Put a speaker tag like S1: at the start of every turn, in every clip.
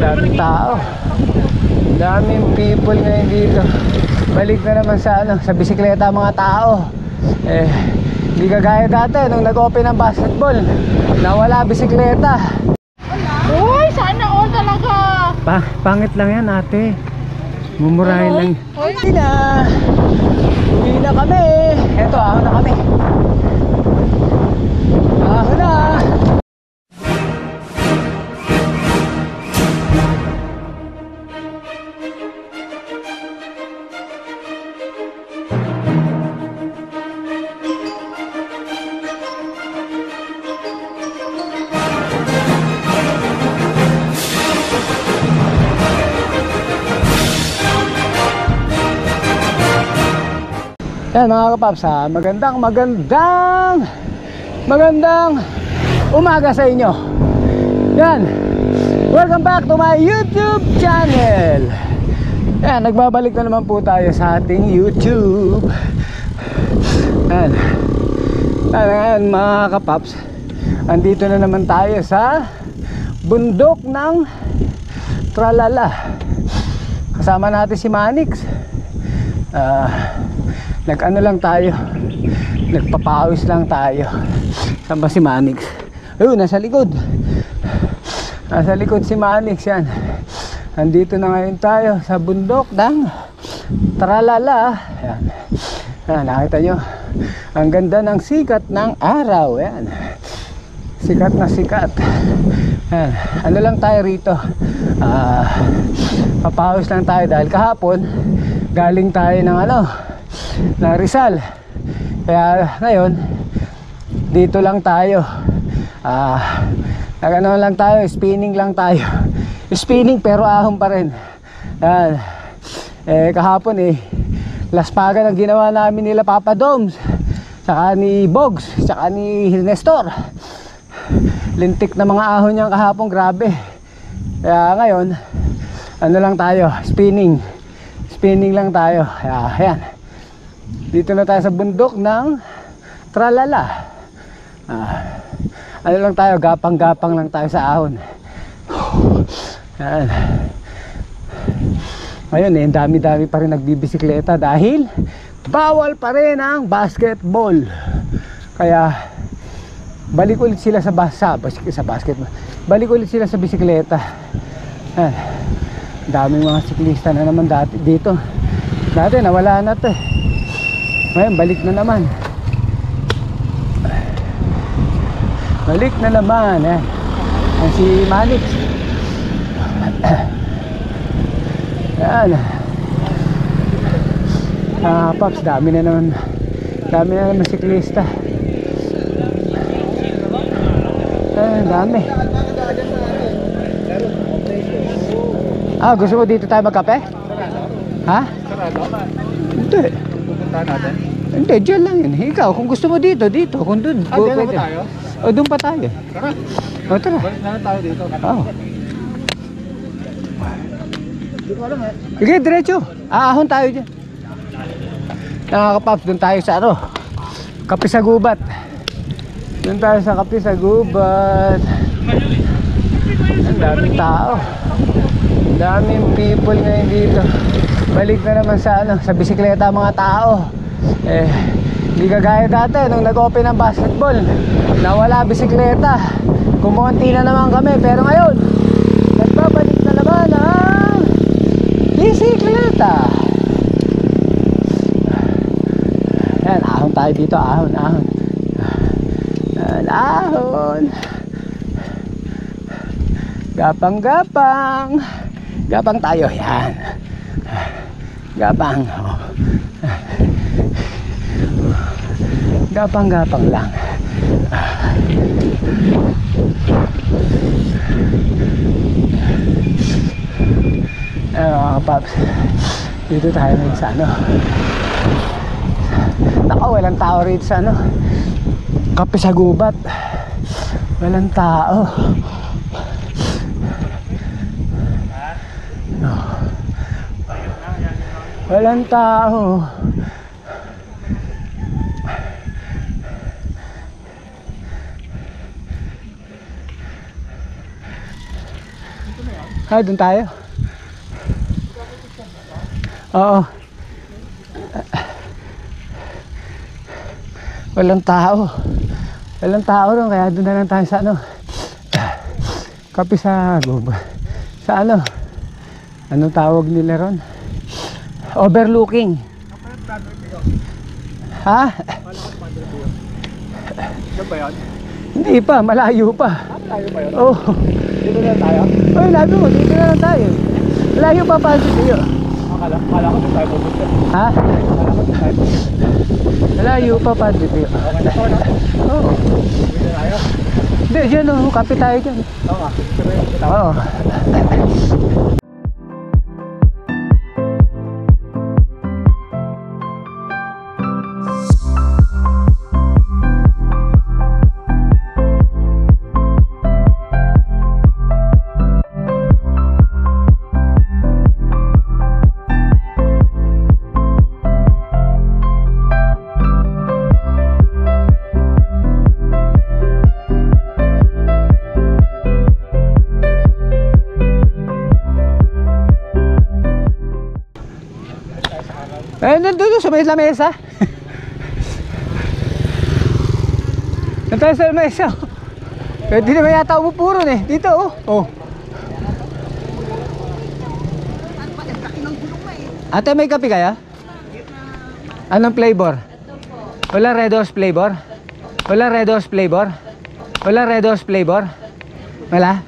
S1: daming tao. Daming people ngayon dito. Balik na naman sa ano, sa bisikleta mga tao. Eh, hindi kagaya dati nung nag-open ang basketball. Nawala bisikleta.
S2: Uy, sana all talaga.
S1: Pa pangit lang yan ate. Mumurahin lang. Uwi na. Uwi na kami. Eto, ahon na kami. Yan mga kapaps ha, magandang magandang magandang umaga sa inyo. Yan, welcome back to my YouTube channel. Yan, nagbabalik na naman po tayo sa ating YouTube. Yan, yan, mga kapaps, andito na naman tayo sa bundok ng Tralala. Kasama natin si Manix. Ah, nag-ano lang tayo. Nagpapawis lang tayo. Saan ba si Manix? Ayun nasa likod. Nasa likod si Manix yan. Andito na ngayon tayo sa bundok ng Tralala. Yan. yan nakita nyo. Ang ganda ng sikat ng araw. Yan. Sikat na sikat. Yan. ano lang tayo rito? Ah papawis lang tayo dahil kahapon galing tayo ng ano ng Rizal. Kaya ngayon dito lang tayo. Ah nagano lang tayo spinning lang tayo. Spinning pero ahon pa rin. Yan. Eh kahapon eh laspagan ang ginawa namin nila Papa Doms saka ni Bogs saka ni Nestor. Lintik na mga ahon niyang kahapon grabe. Kaya ngayon ano lang tayo spinning. Spinning lang tayo. Kaya ayan dito na tayo sa bundok ng Tralala. Ah, ano lang tayo gapang-gapang lang tayo sa ahon. Yan. Ngayon eh dami-dami pa rin nagbibisikleta dahil bawal pa rin ang basketball. Kaya balik ulit sila sa basa sa basketball. Balik ulit sila sa bisikleta. Yan. Daming mga siklista na naman dati dito. Dati nawala na to eh ngayon, balik na naman. Balik na naman. Eh. Si Manix. Yan. Ah, Paps, dami na naman. Dami na naman siklista. Ah, dami. Ah, gusto mo dito tayo magkape? Ha? Hindi.
S3: Pupunta natin.
S1: Hindi, dyan lang yun. Ikaw, kung gusto mo dito, dito. Kung doon,
S3: Ah, dyan tayo?
S1: O, doon pa tayo.
S3: Tara,
S1: O, tara.
S3: balik na tayo dito.
S1: Oo.
S3: Hindi ko alam eh.
S1: Sige, diretso. Aahon tayo dyan. Nakakapaps, doon tayo sa ano? Kape sa gubat. Doon tayo sa kape sa gubat. Ang daming tao. Ang daming people ngayon dito. Balik na naman sa ano, sa bisikleta mga tao. Eh, hindi kagaya dati nung nag-open ang basketball. Nawala bisikleta. Kumonti na naman kami. Pero ngayon, nagbabalik na naman ang bisikleta. Yan, ahon tayo dito. Ahon, ahon. Yan, ahon. Gapang-gapang. Gapang tayo. Yan. Gapang. oh. Gapang-gapang lang. Ayan mga kapaps. Dito tayo ngayon sa ano. Naka, walang tao rito sa ano. Kape sa gubat. Walang tao. Walang tao. Ah, doon tayo. Oo. Walang tao. Walang tao ron, kaya doon na lang tayo sa ano. Kape sa. Sa ano? Anong tawag nila ron? Overlooking. Ha?
S3: Ano ba yan?
S1: Hindi pa, malayo pa.
S3: Tayo ba yun?
S1: Oh.
S3: Dito na tayo?
S1: Oy, labi mo, dito na lang tayo. Malayo pa pa sa'yo.
S3: Akala, akala ko doon tayo pupunta.
S1: Ha?
S3: Akala ko doon tayo pupunta.
S1: Malayo pa pa sa'yo.
S3: Okay na?
S1: Oo.
S3: Dito na tayo?
S1: Hindi, dyan oh, kape tayo dyan.
S3: Oo nga. Kita.
S1: Oo. Eh, nandun sa may lamesa. Nandun sa lamesa. Eh, di naman yata umupuro eh. Dito, oh. Oh. Ate, may kape kaya? Anong flavor? Wala red horse flavor? Wala red horse flavor? Wala red horse flavor? Wala?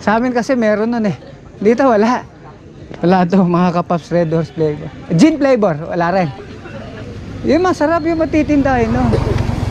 S1: Sa amin kasi meron nun eh. Dito wala. Wala to, mga kapaps red horse flavor. Gin flavor, wala rin. Yung masarap yung matitindahin, no?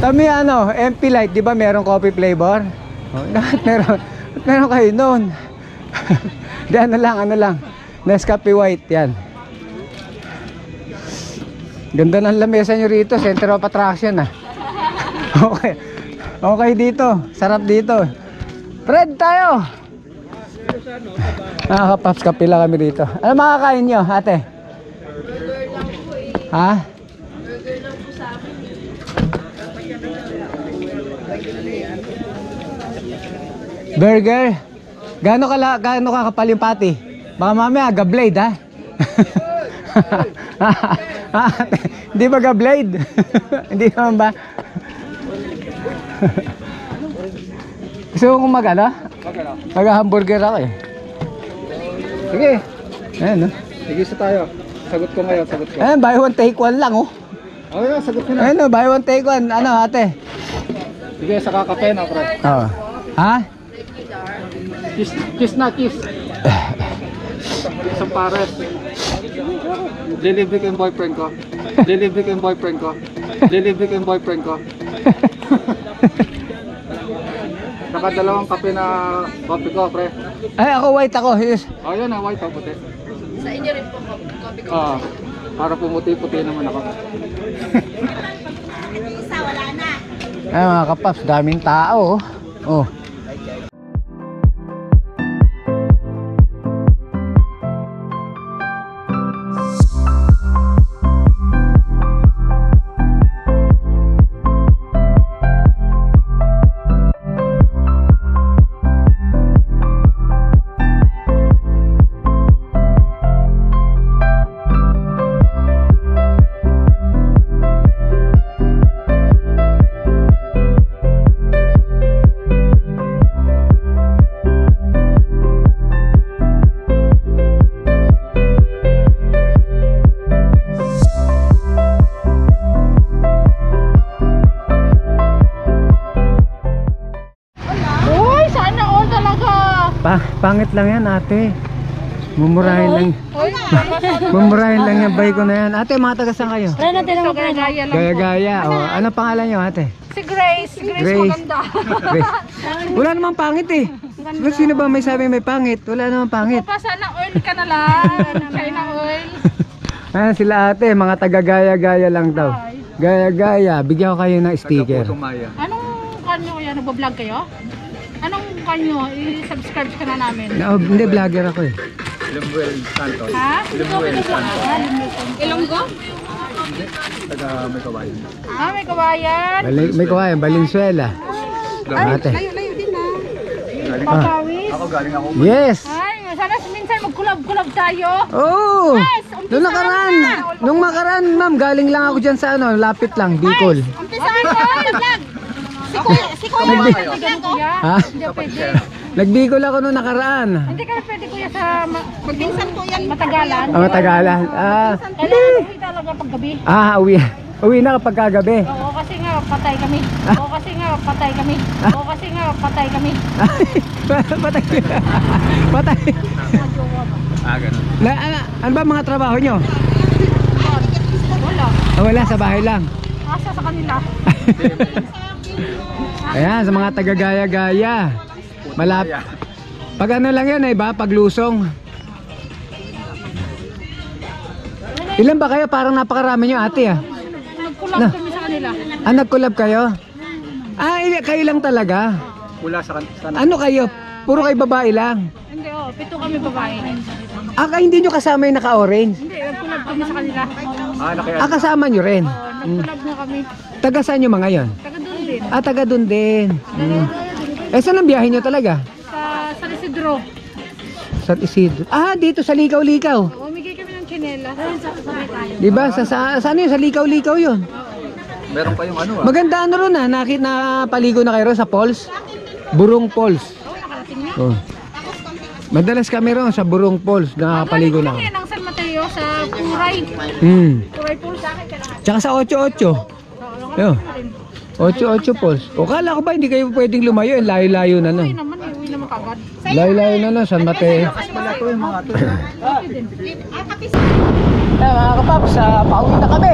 S1: Kami ano, MP Light, di ba meron coffee flavor? Oh, lahat meron. Meron kayo noon? di ano lang, ano lang. Nescafe White, yan. Ganda ng lamesa nyo rito, center of attraction ah. Okay. Okay dito, sarap dito. Fred tayo! Nakaka-puffs kapila kami dito. Ano makakain nyo, ate? Ha? Burger? Gaano kala gaano kakapal yung pati? Baka mamaya gablade ha? Hindi ba gablade? Hindi naman ba? Gusto mo kung mag ano? Mag-hamburger ako eh. Sige. Ayan, no?
S3: Sige sa tayo. Sagot ko ngayon, sagot ko.
S1: Ayan, buy one take one lang, oh.
S3: Okay na, sagot ko na.
S1: Ayan, no, buy one take one. Ano, ate?
S3: Sige, sa kakape na, pre.
S1: Oo. Ha?
S3: Kiss, kiss na, kiss. Isang pares. Ko yung boyfriend ko. Ko yung boyfriend ko. Ko yung boyfriend ko. Saka dalawang kape na coffee ko, pre.
S1: Ay, ako white ako. Yes.
S3: Oh, yun na, white o puti. Sa inyo rin po coffee ko. Ah, para pumuti-puti naman ako.
S1: Ay, mga kapaps, daming tao, oh. Pa pangit lang yan, ate. Mumurahin lang. Mumurahin lang yan, bay ko na yan. Ate, mga taga saan kayo?
S2: Try natin ang gaya lang.
S1: Gaya-gaya. Oh, ano pangalan nyo, ate?
S2: Si Grace, si Grace,
S1: Grace.
S2: maganda.
S1: Grace. Wala namang pangit eh. Ba't Sino ba may sabi may pangit? Wala namang pangit.
S2: Pa sana oil ka na lang. China oil.
S1: Ayan sila ate, mga taga gaya-gaya lang daw. Gaya-gaya, bigyan ko kayo ng sticker.
S2: Anong kanyo kaya? Nagbablog kayo? Anong kanyo? I-subscribe ka na namin.
S1: Na, oh, hindi, vlogger ako eh.
S3: Lemuel Santos.
S2: Ha?
S3: Lemuel Santos.
S2: Ilonggo?
S3: Taga may kawain.
S2: Ah, may kawayan.
S1: Bali, may kawayan, Valenzuela. Ate.
S2: Layo din na.
S3: Galing.
S2: Papawis.
S3: ako, galing ako.
S1: Yes.
S2: Ay, sana minsan mag-collab-collab tayo.
S1: Oo.
S2: Yes, umpisa
S1: Nung nakaraan,
S2: na.
S1: nung nakaraan, ma'am, galing lang ako dyan sa ano, lapit lang, Bicol.
S2: Umpisahan ko. Vlog. Si Kuya, si Kuya.
S1: Nagbi-
S2: Hindi kuya.
S1: Ha?
S2: Hindi pwede.
S1: Nagbicol ako nung nakaraan.
S2: Hindi ka pwede kuya sa ma- magpinsan ko yan. Matagalan.
S1: Ah, matagalan. Ah,
S2: Kailangan uwi talaga pag gabi.
S1: ah, uwi. Uwi na kapag kagabi.
S2: Oo, kasi nga patay kami. Oo, kasi nga patay kami. Oo, kasi nga patay kami.
S1: Patay. Patay.
S3: Ah, ganun.
S1: Na, ano, ano ba mga trabaho nyo?
S2: Wala.
S1: Ah, wala, sa bahay lang.
S2: Asa sa kanila.
S1: Ayan, sa mga taga-gaya-gaya. Malap. Pag ano lang yan, eh, ba? Paglusong. Ilan ba kayo? Parang napakarami nyo ate ah.
S2: Nagkulab
S1: Na.
S2: kami sa kanila.
S1: Ah, nag-collab kayo? Ah, kayo lang talaga.
S3: Wala sa, kan- sa
S1: Ano kayo? Puro kayo babae lang.
S2: Hindi, oh, pito kami babae.
S1: Ah, hindi nyo kasama yung naka-orange.
S2: Hindi, nagkulab kami sa kanila.
S3: Ah.
S1: Ah, kasama nyo rin.
S2: Oo, nagkulab na kami.
S1: Taga saan nyo mga yon?
S2: Taga din.
S1: Ah, taga dun din. Mm. Eh, saan ang biyahe nyo talaga?
S2: Sa San Isidro.
S1: Sa Isidro. Ah, dito sa Likaw-Likaw.
S2: Umigay kami ng chinela.
S1: Di ba? Sa, sa, saan yun? Sa Likaw-Likaw yun.
S3: Meron pa yung ano ah.
S1: Maganda ano ron ah. Nakit na paligo na kayo ron sa falls. Burong
S2: na.
S1: Oh. Madalas kami ron sa Burong Falls na paligo na.
S2: Kami ng San Mateo sa Puray.
S1: Hmm.
S2: Puray Falls.
S1: Tsaka sa 88. Yo. 88 Falls. O kala ko ba hindi kayo pwedeng lumayo? Eh, Layo-layo na
S2: Uwi
S1: no.
S2: naman, eh, uwi naman kagad.
S1: Layo-layo na no. San Mateo.
S3: Yung mga
S1: mga kapaps, uh, pauwi na kami.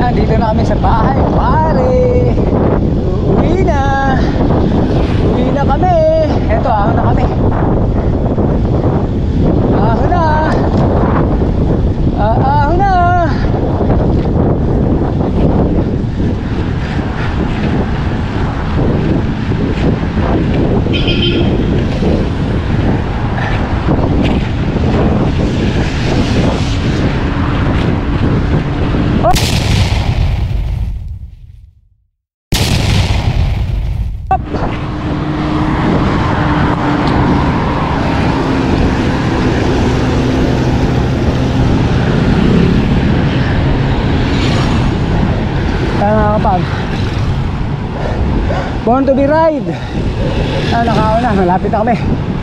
S1: Nandito na kami sa bahay. Pare, uuwi na. Uwi na kami. Eto, ahon na kami. Ahon na. Ah, ahon na. Ayan mga kapaps. Born to be ride. Ah, nakauna. Malapit na kami.